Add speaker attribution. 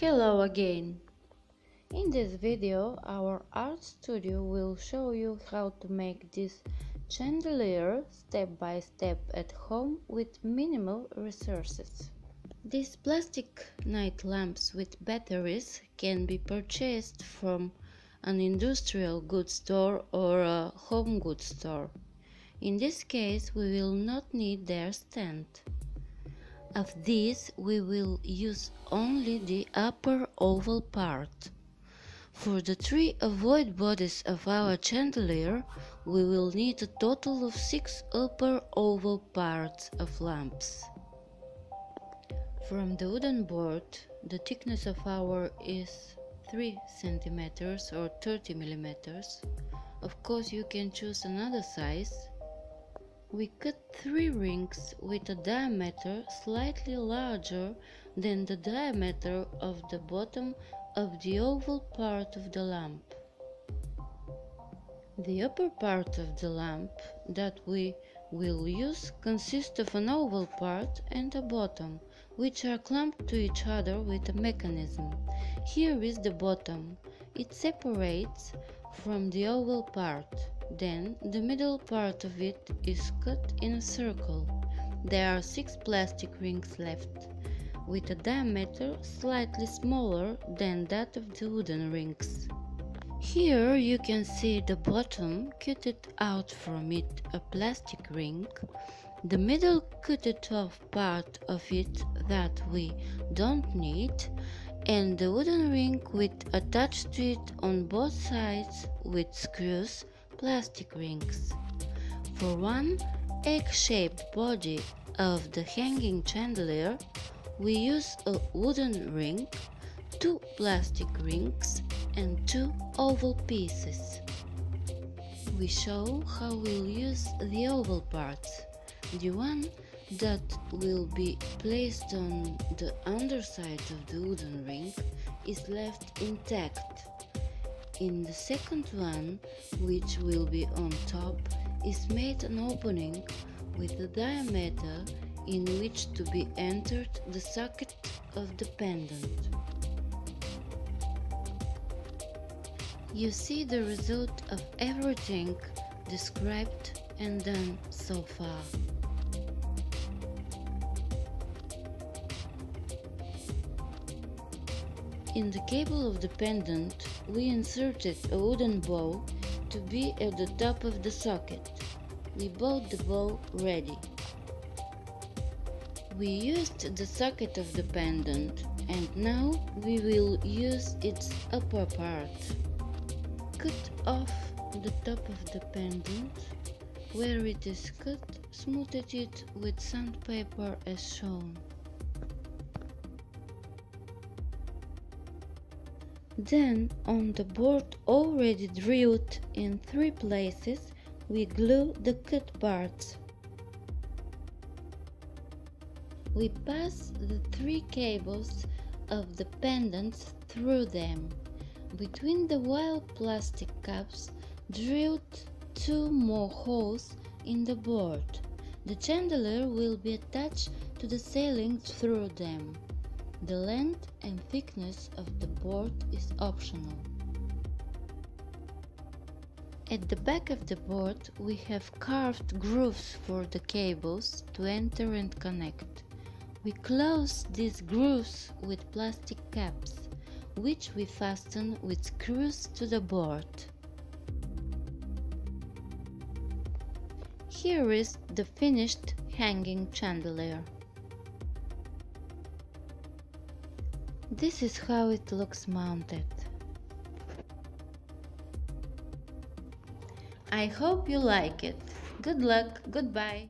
Speaker 1: Hello again! In this video our art studio will show you how to make this chandelier step by step at home with minimal resources. These plastic night lamps with batteries can be purchased from an industrial goods store or a home goods store. In this case we will not need their stand. Of these we will use only the upper oval part. For the three ovoid bodies of our chandelier we will need a total of six upper oval parts of lamps. From the wooden board the thickness of our is 3 centimeters or 30 millimeters. Of course you can choose another size we cut three rings with a diameter slightly larger than the diameter of the bottom of the oval part of the lamp. The upper part of the lamp that we will use consists of an oval part and a bottom, which are clamped to each other with a mechanism. Here is the bottom. It separates from the oval part. Then the middle part of it is cut in a circle. There are six plastic rings left, with a diameter slightly smaller than that of the wooden rings. Here you can see the bottom cutted out from it a plastic ring, the middle cutted off part of it that we don't need, and the wooden ring with attached to it on both sides with screws plastic rings. For one egg-shaped body of the hanging chandelier, we use a wooden ring, two plastic rings and two oval pieces. We show how we'll use the oval parts. The one that will be placed on the underside of the wooden ring is left intact in the second one, which will be on top, is made an opening with a diameter in which to be entered the socket of the pendant. You see the result of everything described and done so far. In the cable of the pendant, we inserted a wooden bow to be at the top of the socket. We bought the bow ready. We used the socket of the pendant and now we will use its upper part. Cut off the top of the pendant. Where it is cut, smooth it with sandpaper as shown. Then on the board already drilled in three places we glue the cut parts. We pass the three cables of the pendants through them. Between the wild plastic caps drilled two more holes in the board. The chandelier will be attached to the ceiling through them. The length and thickness of the board is optional. At the back of the board we have carved grooves for the cables to enter and connect. We close these grooves with plastic caps, which we fasten with screws to the board. Here is the finished hanging chandelier. This is how it looks mounted. I hope you like it. Good luck, goodbye.